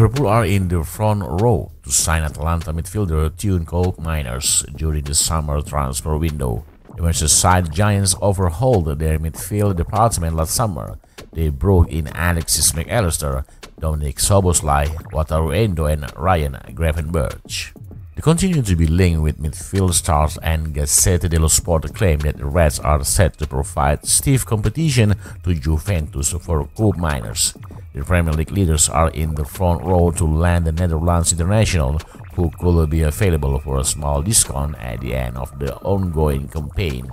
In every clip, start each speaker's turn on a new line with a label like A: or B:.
A: Liverpool are in the front row to sign Atalanta midfielder Teun Koopmeiners during the summer transfer window. The Merseyside Giants overhauled their midfield department last summer. They brought in Alexis McAllister, Dominik Szoboszlai, Wataru Endo and Ryan Gravenberch. They continue to be linked with midfield stars and Gazzetta dello Sport claim that the Reds are set to provide stiff competition to Juventus for Koopmeiners. The Premier League leaders are in the front row to land the Netherlands international, who could be available for a small discount at the end of the ongoing campaign.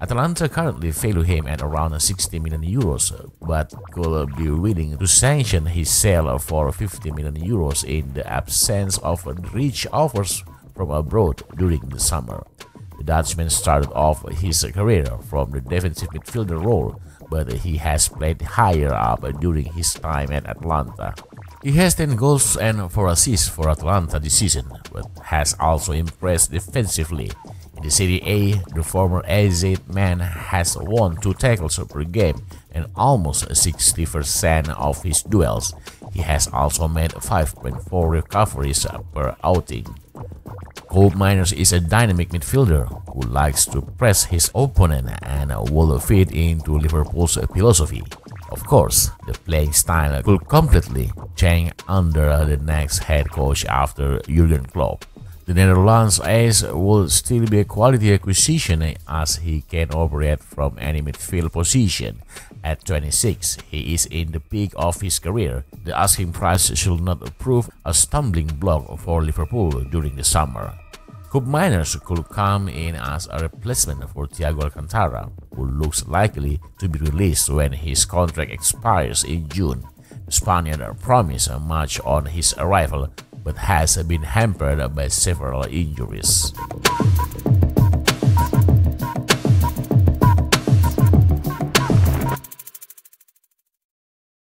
A: Atalanta currently value him at around 60 million euros, but could be willing to sanction his sale for 50 million euros in the absence of rich offers from abroad during the summer. The Dutchman started off his career from the defensive midfielder role, but he has played higher up during his time at Atalanta. He has 10 goals and 4 assists for Atalanta this season, but has also impressed defensively In the Serie A, the former AZ man has won 2 tackles per game and almost 60% of his duels. He has also made 5.4 recoveries per outing. Koopmeiners is a dynamic midfielder who likes to press his opponent and will fit into Liverpool's philosophy. Of course, the playing style could completely change under the next head coach after Jurgen Klopp. The Netherlands ace will still be a quality acquisition as he can operate from any midfield position. At 26, he is in the peak of his career. The asking price should not prove a stumbling block for Liverpool during the summer. Koopmeiners could come in as a replacement for Thiago Alcantara, who looks likely to be released when his contract expires in June. The Spaniard promised much on his arrival, but has been hampered by several injuries.